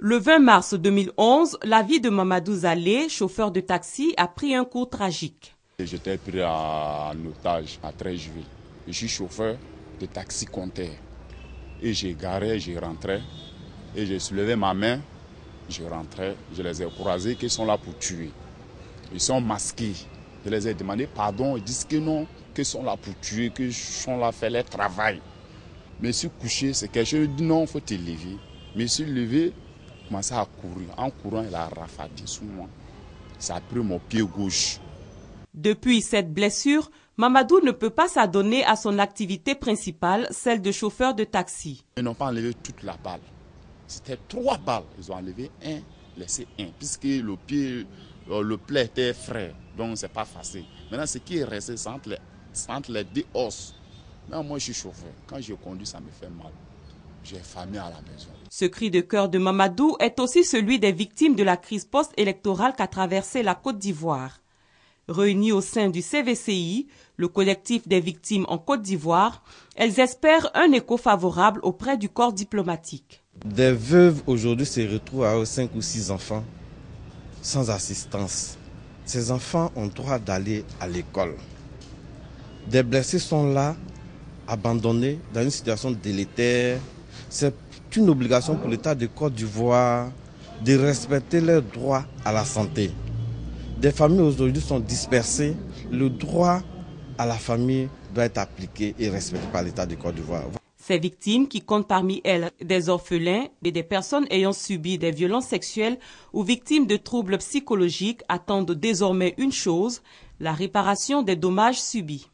Le 20 mars 2011, la vie de Mamadou Zalé, chauffeur de taxi, a pris un cours tragique. J'étais pris en otage à 13 juillet. Je suis chauffeur de taxi compteur. Et j'ai garé, j'ai rentré. Et j'ai soulevé ma main, je rentrais, je les ai croisés qu'ils sont là pour tuer. Ils sont masqués. Je les ai demandé pardon, ils disent que non, qu'ils sont là pour tuer, qu'ils sont là faire leur travail. Mais suis couché, c'est quelque chose, non, il faut te lever. Mais suis levé, commencé à courir. En courant, il a rafadé sous moi. Ça a pris mon pied gauche. Depuis cette blessure, Mamadou ne peut pas s'adonner à son activité principale, celle de chauffeur de taxi. Ils n'ont pas enlevé toute la balle. C'était trois balles. Ils ont enlevé un, laissé un, puisque le pied, euh, le plaid était frais. Donc, c'est pas facile. Maintenant, ce qui est resté, c'est entre les, entre les deux os. moi, je suis chauffeur. Quand je conduis, ça me fait mal. J'ai famille à la maison. Ce cri de cœur de Mamadou est aussi celui des victimes de la crise post-électorale qu'a traversée la Côte d'Ivoire. Réunies au sein du CVCI, le collectif des victimes en Côte d'Ivoire, elles espèrent un écho favorable auprès du corps diplomatique. Des veuves aujourd'hui se retrouvent avec cinq ou six enfants sans assistance. Ces enfants ont droit d'aller à l'école. Des blessés sont là, abandonnés dans une situation délétère. C'est une obligation pour l'État de Côte d'Ivoire de respecter leurs droits à la santé. Des familles aujourd'hui sont dispersées. Le droit à la famille doit être appliqué et respecté par l'État de Côte d'Ivoire. Ces victimes, qui comptent parmi elles des orphelins et des personnes ayant subi des violences sexuelles ou victimes de troubles psychologiques, attendent désormais une chose, la réparation des dommages subis.